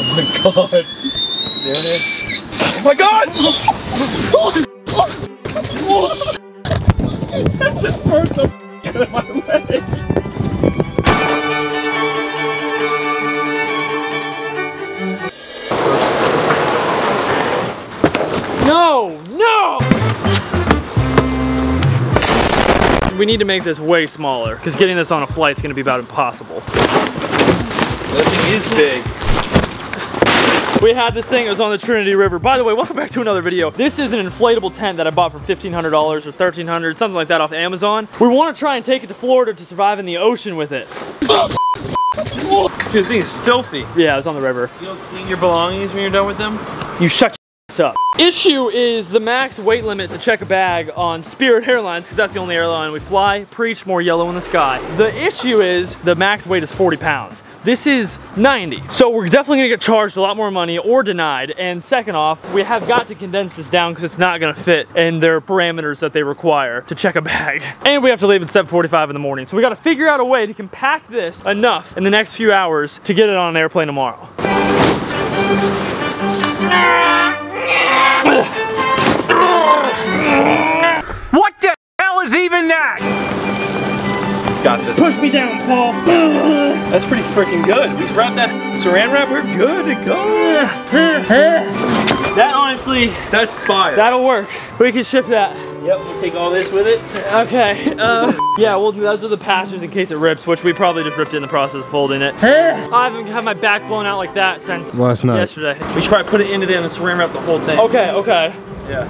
Oh my god. There it is. Oh my god! That just burnt the out of my leg. No, no! We need to make this way smaller because getting this on a flight is going to be about impossible. That thing is big. We had this thing, it was on the Trinity River. By the way, welcome back to another video. This is an inflatable tent that I bought for $1,500 or 1,300, something like that off Amazon. We want to try and take it to Florida to survive in the ocean with it. Dude, this thing is filthy. Yeah, it was on the river. You'll clean your belongings when you're done with them? You shut up. Issue is the max weight limit to check a bag on Spirit Airlines because that's the only airline we fly. Preach more yellow in the sky. The issue is the max weight is 40 pounds. This is 90. So we're definitely gonna get charged a lot more money or denied. And second off, we have got to condense this down because it's not gonna fit in their parameters that they require to check a bag. And we have to leave at 7.45 in the morning. So we gotta figure out a way to compact this enough in the next few hours to get it on an airplane tomorrow. Freaking good. We wrap that saran wrap, we're good to go. that honestly, That's fire. that'll work. We can ship that. yep, we'll take all this with it. Okay. Uh, yeah, well, those are the patches in case it rips, which we probably just ripped in the process of folding it. I haven't had my back blown out like that since Last night. yesterday. We should probably put it into there and then saran wrap the whole thing. Okay, okay. Yeah.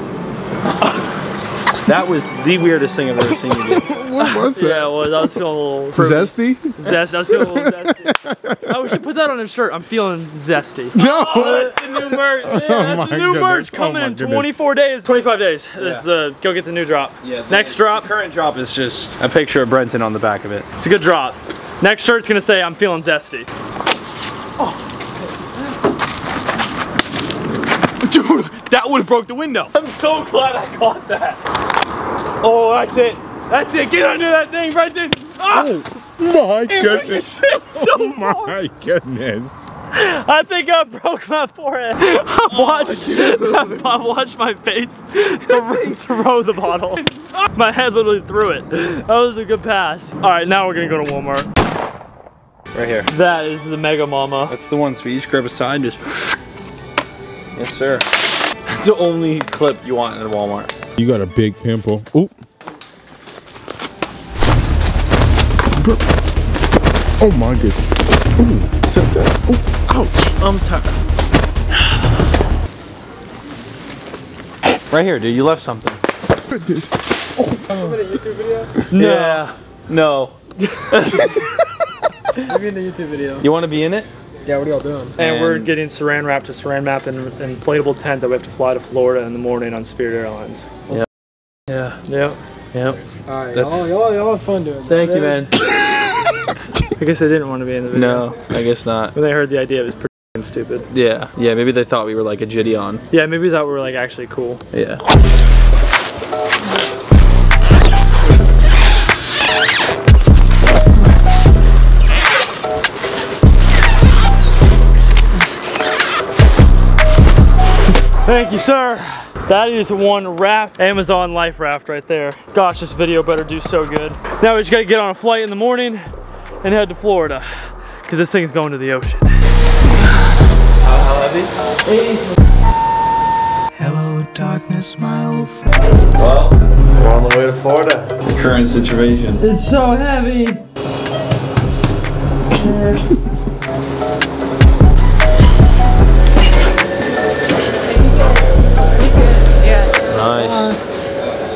that was the weirdest thing I've ever seen you do. What was that? Yeah, well, I was feeling a little Zesty? zest. I was feeling a little zesty. Oh, we should put that on a shirt. I'm feeling zesty. No! Oh, that's the new merch. Yeah, oh that's my the new goodness. merch Oh coming my in goodness. 24 days. 25 days. This Yeah. is the go get the new drop. Yeah, the- Next drop. Current drop is just a picture of Brenten on the back of it. It's a good drop. Next shirt's gonna say I'm feeling zesty. Oh. Dude, that would have broke the window. I'm so glad I caught that. Oh, that's it. That's it. Get under that thing right there. Ah! My goodness. So Oh my goodness. I think I broke my forehead. I watched, I watched my face throw throw the bottle. My head literally threw it. That was a good pass. All right, now we're gonna go to Walmart. Right here. That is the Mega Mama. That's the one. So you each grab a side, just. Yes, sir. That's the only clip you want in Walmart. You got a big pimple. Oop. Oh my goodness. Ooh, step that. Ooh, ouch. I'm tired. Right here, dude. You left something. Goodness. Yeah. No. I'm in the YouTube video. You want to be in it? Yeah, what are y'all doing? And we're getting saran wrap to saran wrap in an inflatable tent that we have to fly to Florida in the morning on Spirit Airlines. Yeah. Yep. Yep. Alright, That's- y'all, y'all, y'all have fun doing that. Thank you, man. I guess they didn't want to be in the video. No, I guess not. When they heard the idea, it was pretty stupid. Yeah. Yeah. Maybe they thought we were like a jitty on. Yeah, maybe we thought we were like actually cool. Yeah. Thank you, sir. That is one raft, Amazon life raft right there. Gosh, this video better do so good. Now we just gotta get on a flight in the morning and head to Florida because this thing's going to the ocean. How heavy? Hello, darkness, my old friend. Well, we're on the way to Florida. The Current situation. It's so heavy.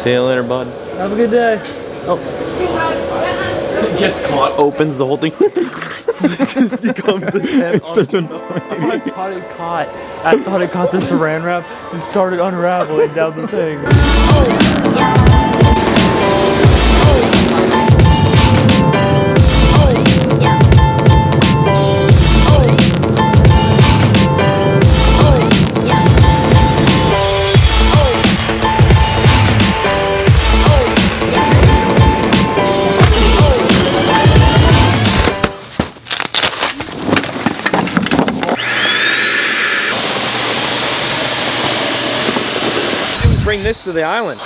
See you later, bud. Have a good day. Oh. It Gets caught, opens the whole thing. it just becomes a tent. on- a- I thought it caught. I thought it caught the saran wrap and started unraveling down the thing. Oh. Bring this to the island.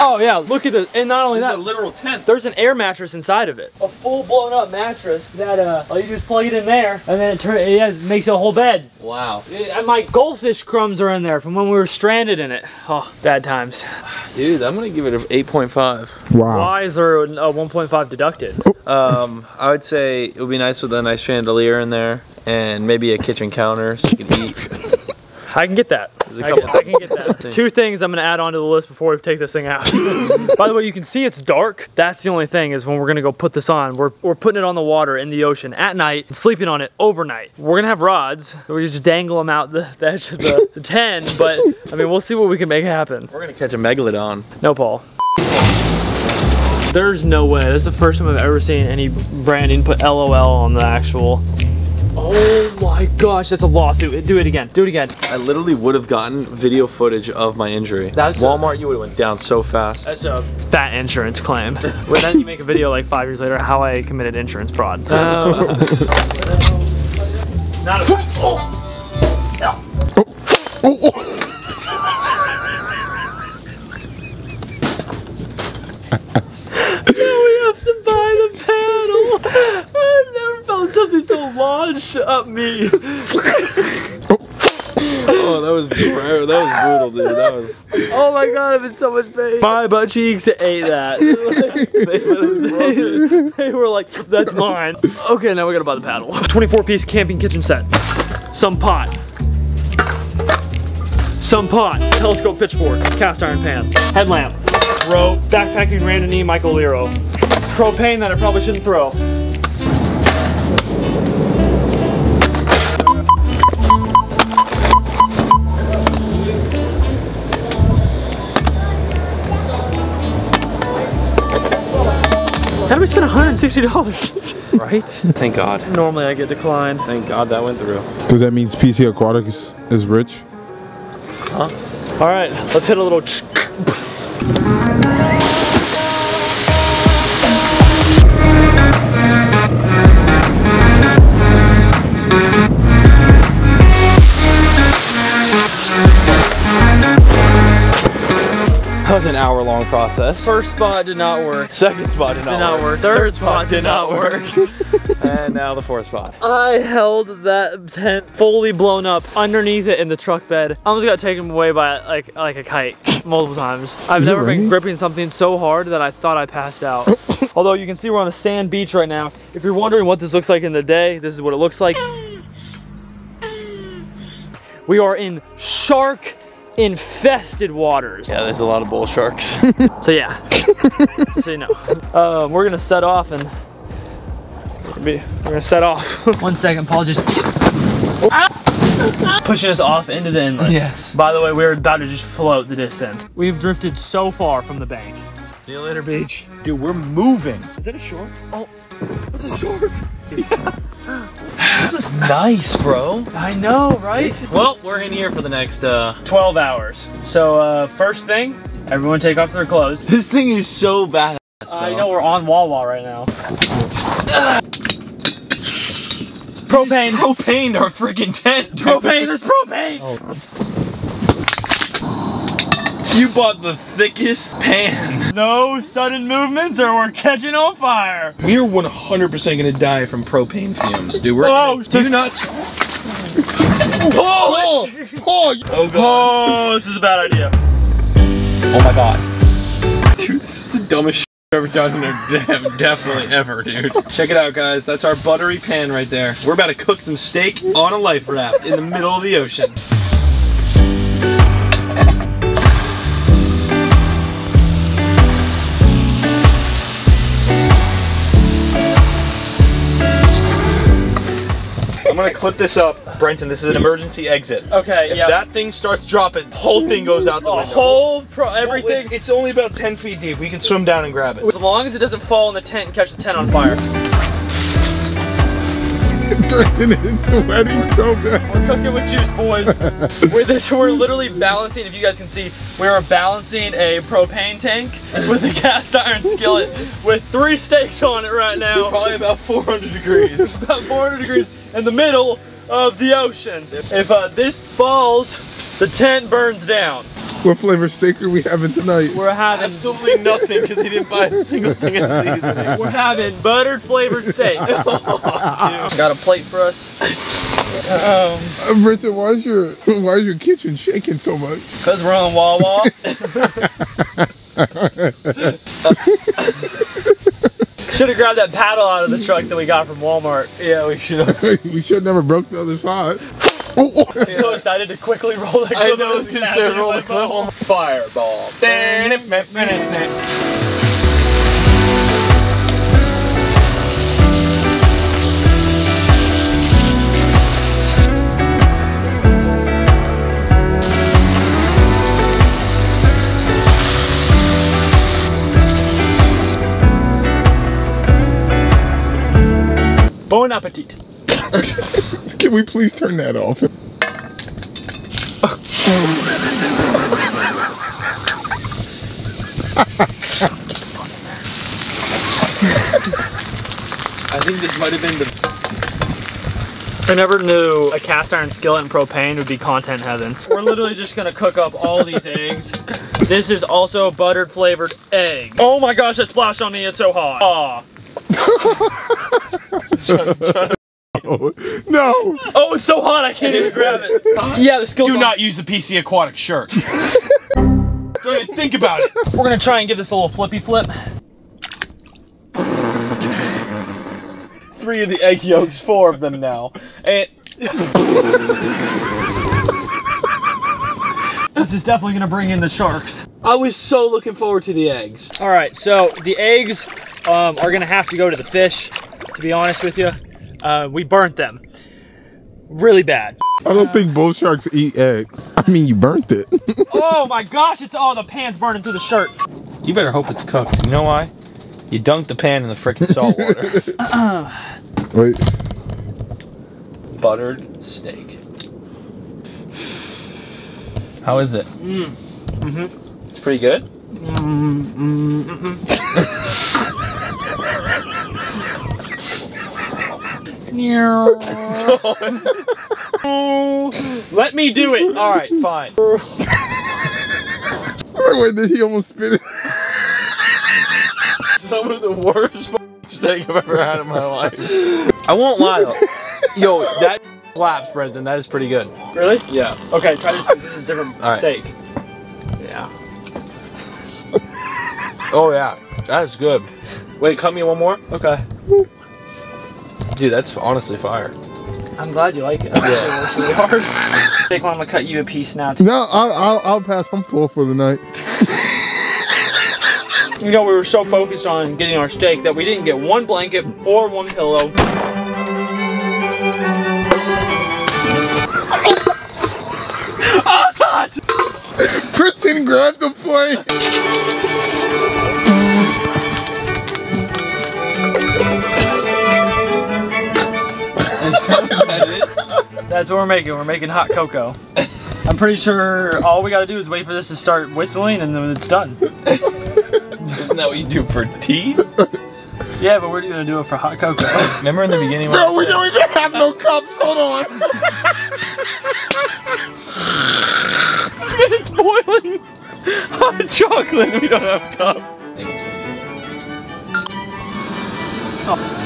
Oh yeah, look at this. And not only This that, a literal tent. there's an air mattress inside of it. A full blown up mattress that uh, all you do is plug it in there, and then it, turn, it has, makes a whole bed. Wow. And my goldfish crumbs are in there from when we were stranded in it. Oh, bad times. Dude, I'm gonna give it an 8.5. Wow. Why is there a 1.5 deducted? Um, I would say it would be nice with a nice chandelier in there and maybe a kitchen counter so you can eat. I can get that. I can, I can get that. Two things I'm gonna add onto the list before we take this thing out. By the way, you can see it's dark. That's the only thing is when we're gonna go put this on, we're, we're putting it on the water in the ocean at night, sleeping on it overnight. We're gonna have rods. So we just dangle them out the, the edge of the, the 10, but I mean, we'll see what we can make happen. We're gonna catch a megalodon. No, Paul. There's no way. This is the first time I've ever seen any branding put LOL on the actual. Oh my gosh, that's a lawsuit. Do it again. Do it again. I literally would have gotten video footage of my injury. That's- Walmart, you would have went down so fast. That's a fat insurance claim. but then you make a video like five years later how I committed insurance fraud. Um, not a, oh. Now we have to buy the panel. I've never something so launched up me. Oh, that was br- that was brutal, dude. That was. Oh my god, I'm in so much pain. My butt cheeks ate that. they, they were like, that's mine. Okay, now we gotta buy the paddle. 24 piece camping kitchen set. Some pot. Some pot. Telescope pitchfork. Cast iron pan. Headlamp. Rope. Backpacking Randomie Michael Lero. Propane that I probably shouldn't throw. How do we spend $160? Right? Thank God. Normally I get declined. Thank God that went through. Because that means PC Aquatic is, is rich. Huh? All right, let's hit a little. Hour long process. First spot did not work. Second spot did not, Did not work. Third spot did not work. and now the fourth spot. I held that tent fully blown up underneath it in the truck bed. I almost got taken away by like like a kite multiple times. I've never been gripping something so hard that I thought I passed out. Although you can see we're on a sand beach right now. If you're wondering what this looks like in the day, this is what it looks like. We are in shark infested waters. Yeah, there's a lot of bull sharks. So yeah, just so you know. Um, we're gonna set off and be, we're gonna set off. One second, Paul just pushing us off into the inlet. yes. By the way, we're about to just float the distance. We've drifted so far from the bank. See you later, beach. Dude, we're moving. Is that a shark? Oh, that's a shark. This is nice, bro. I know, right? Well, we're in here for the next, uh... 12 hours. So uh, first thing, everyone take off their clothes. This thing is so badass, I know we're on Wawa right now. Propane. Propane our freaking tent. Propane, there's propane! You bought the thickest pan. No sudden movements or we're catching on fire. We are 100% gonna die from propane fumes, dude. We're Oh, do just- not. Oh! Oh! Oh god. Oh, this is a bad idea. Oh my god. Dude, this is the dumbest ever done in a damn, definitely ever, dude. Check it out, guys. That's our buttery pan right there. We're about to cook some steak on a life raft in the middle of the ocean. Gonna clip this up, Brenten. This is an emergency exit. Okay, If yeah. that thing starts dropping, whole thing goes out the a window. whole pro Well, everything. It's, it's only about 10 feet deep. We can swim down and grab it. as long as it doesn't fall in the tent and catch the tent on fire. it's sweating so bad. We're cooking with juice, boys. we're this. We're literally balancing. If you guys can see, we are balancing a propane tank with a cast iron skillet with three steaks on it right now. Probably about 400 degrees. about 400 degrees in the middle of the ocean. If uh, this falls, the tent burns down. What flavor steak are we having tonight? We're having Absolutely nothing because he didn't buy a single thing of seasoning. we're having buttered flavored steak. Got a plate for us? Uh, Brenten, why is your why is your kitchen shaking so much? Cause we're on Wawa. Should have grabbed that paddle out of the truck that we got from Walmart. yeah, we should have. we should have never broke the other side. I'm so excited to quickly roll that I clip. know, I of was this gonna snap say into roll my the clip fireball. Bon appetit. Can we please turn that off? I think this might have been the. I never knew a cast iron skillet and propane would be content heaven. We're literally just gonna cook up all these eggs. This is also buttered flavored egg. Oh my gosh, it splashed on me, it's so hot. Aw. Oh, no. Oh, it's so hot I can't even grab it. Yeah, the skillet. Do not use the PC Aquatic shirt. Don't even think about it. We're gonna try and give this a little flippy flip. Three of the egg yolks, four of them now. And This is definitely gonna bring in the sharks. I was so looking forward to the eggs. All right, so the eggs um, are gonna have to go to the fish. To be honest with you, uh, we burnt them really bad. I don't think bull sharks eat eggs. I mean, you burnt it. oh my gosh, it's all the pan's burning through the shirt. You better hope it's cooked. You know why? You dunked the pan in the freaking salt water. Wait. Buttered steak. How is it? Mm. Mm-hmm. It's pretty good. Mm, mm-hmm. Let me do it. All right, fine. Wait, did he almost spit it? Some of the worst steak I've ever had in my life. I won't lie though. Yo, that slaps, Brendan. That is pretty good. Really? Yeah. Okay, try this piece. This is a different All right. steak. Yeah. Oh yeah, that is good. Wait, cut me one more. Okay. Dude, that's honestly fire. I'm glad you like it. I actually worked really hard. Jake, I'm gonna cut you a piece now. Too. No, I'll, I'll, I'll pass. I'm full for the night. You know, we were so focused on getting our steak that we didn't get one blanket or one pillow. Oh, hot! Kristen grabbed the plate. That's what we're making. We're making hot cocoa. I'm pretty sure all we gotta do is wait for this to start whistling and then it's done. Isn't that what you do for tea? Yeah, but we're gonna do it for hot cocoa. Remember in the beginning Bro, we don't even have no cups. Hold on. it's boiling hot chocolate we don't have cups. Oh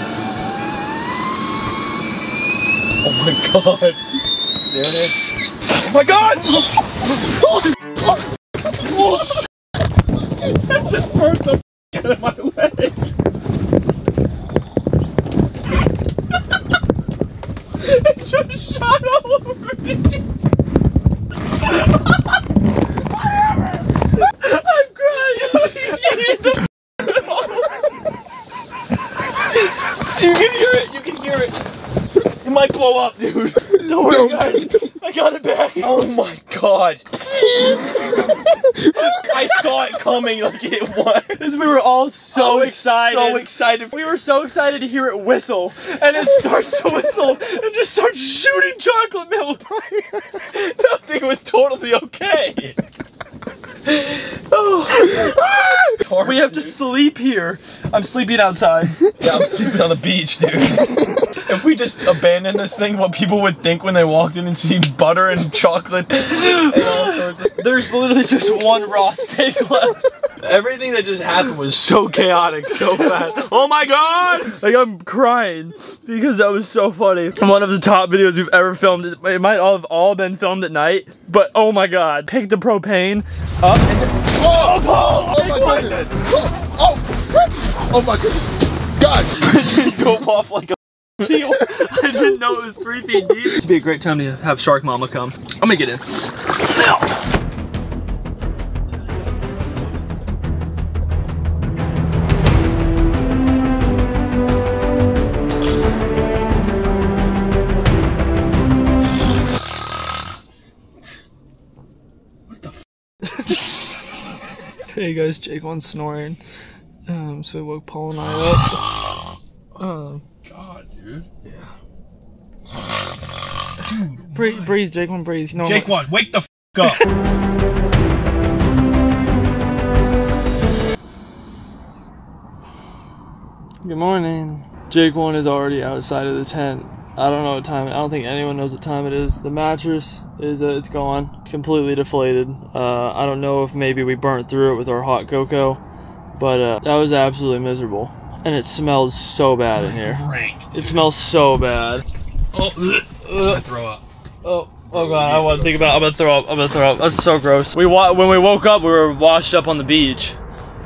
my god. There it is. Oh my god! Just burnt the out of my leg. it just shot all over me. I'm crying. You hit the You can hear it, you can hear it. It might blow up, dude. Don't worry, guys. I got it back. Oh my god. I saw it coming like it was. We were all so excited. So excited. We were so excited to hear it whistle, and it starts to whistle and just starts shooting chocolate milk. that thing was totally okay. Oh. we have to sleep here. I'm sleeping outside. Yeah, I'm sleeping on the beach, dude. If we just abandoned this thing, what people would think when they walked in and see butter and chocolate and all sorts of. There's literally just one raw steak left. Everything that just happened was so chaotic, so fast. Oh my god! Like I'm crying because that was so funny. One of the top videos we've ever filmed. It it might all have all been filmed at night, but oh my god. Pick the propane up and Oh, oh, oh my goodness. Oh, oh, oh my goodness. God. go off like a seal. I didn't know it was three feet deep. It'd be a great time to have Shark Mama come. I'm gonna get in. Now. Hey guys, Jake on snoring. Um, so we woke Paul and I up. Um, God, dude. yeah. breathe, breathe, Jake one breathe. No, Jake one, wake the f up. Good morning. Jake one is already outside of the tent. I don't know what time. I don't think anyone knows what time it is. The mattress is uh, it's gone, completely deflated. Uh, I don't know if maybe we burnt through it with our hot cocoa, but uh, that was absolutely miserable. And it smells so bad in here. Rank. It smells so bad. I throw up. Oh, oh god, I want to think about. It. I'm gonna throw up. I'm gonna throw up. That's so gross. We wa- when we woke up, we were washed up on the beach.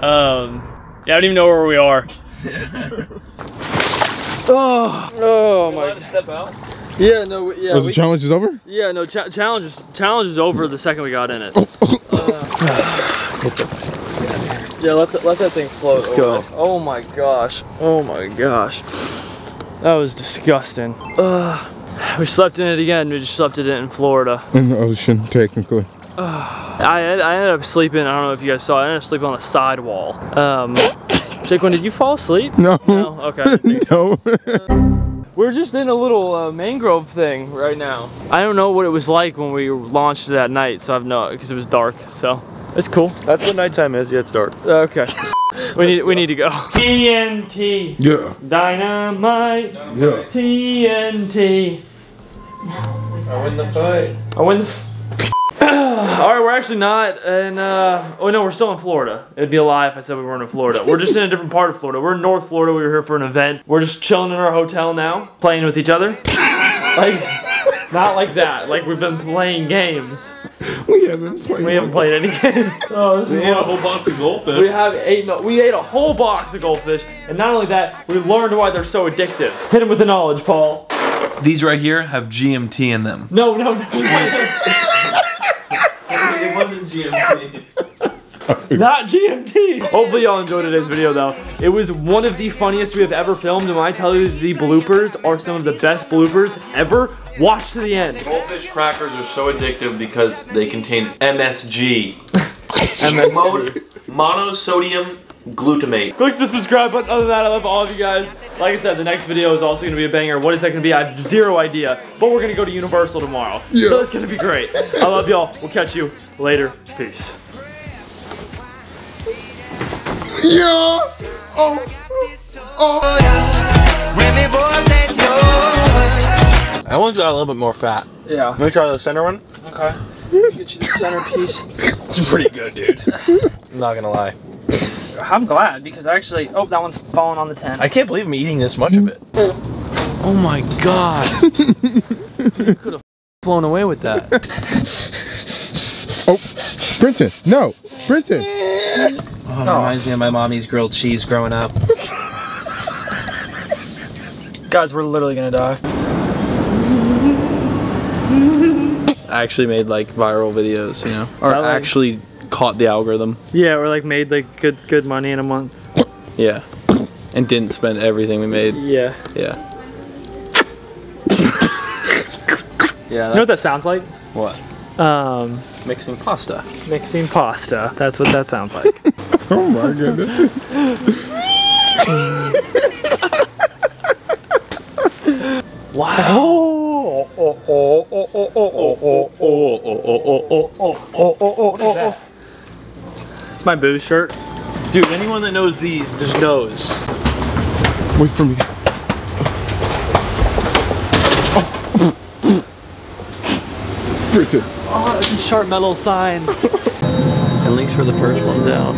Um, yeah, I don't even know where we are. oh, oh my. Step out. Yeah, no, yeah, Was the challenge is over? yeah, no. Cha- challenge challenge is over the second we got in it. yeah, let the, let that thing float. Let's go. Oh my gosh. Oh my gosh. That was disgusting. Ugh. We slept in it again. We just slept in it in Florida. In the ocean, technically. I, I ended up sleeping. I don't know if you guys saw. I ended up sleeping on the sidewall. Um, Jake, when did you fall asleep? No. No. Okay. no. We're just in a little uh, mangrove thing right now. I don't know what it was like when we launched that night, so I've no because it was dark. So it's cool. That's what nighttime is. Yeah, it's dark. Okay. We need we need to go. TNT yeah. dynamite Yeah. TNT. I win the fight. I win. the- All right, we're actually not in. Uh, oh no, we're still in Florida. It'd be a lie if I said we weren't in Florida. We're just in a different part of Florida. We're in North Florida. We were here for an event. We're just chilling in our hotel now, playing with each other. Like, not like that. Like we've been playing games. We haven't played. We haven't played any games. Oh, this is a whole box of goldfish. we have ate no, we ate a whole box of goldfish, and not only that, we learned why they're so addictive. Hit him with the knowledge, Paul. These right here have GMT in them. No, no, no. it wasn't GMT. Not GMT. Hopefully y'all enjoyed today's video though. It was one of the funniest we have ever filmed and when I tell you the bloopers are some of the best bloopers ever, watch to the end. Goldfish crackers are so addictive because they contain MSG. MSG. Monosodium glutamate. Click the subscribe button. Other than that, I love all of you guys. Like I said, the next video is also gonna be a banger. What is that gonna be? I have zero idea. But we're gonna go to Universal tomorrow. Yeah. So it's gonna be great. I love y'all. We'll catch you later. Peace. Yeah. Oh. Remy boys I want to a little bit more fat. Yeah. Let me try the center one. Okay. Get you the centerpiece. It's pretty good, dude. I'm not gonna lie. I'm glad because actually, oh, that one's falling on the tent. I can't believe I'm eating this much of it. Oh my god. Could have flown away with that. Oh. Brenten. No. Brenten. Oh, that reminds me of my mommy's grilled cheese growing up. Guys, we're literally gonna die. I actually made like viral videos, you know, or like- actually caught the algorithm. Yeah, we're like made like good good money in a month. Yeah, and didn't spend everything we made. Yeah. Yeah. yeah. You know what that sounds like? What? Um, mixing pasta. Mixing pasta. That's what that sounds like. oh my goodness. wow. It's my boo shirt. Dude, anyone that knows these just knows. Wait for me. Oh. Freaking. sharp metal sign. At least for the first one's out.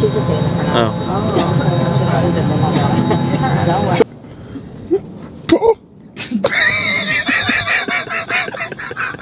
She's just saying that for now. Oh. Oh,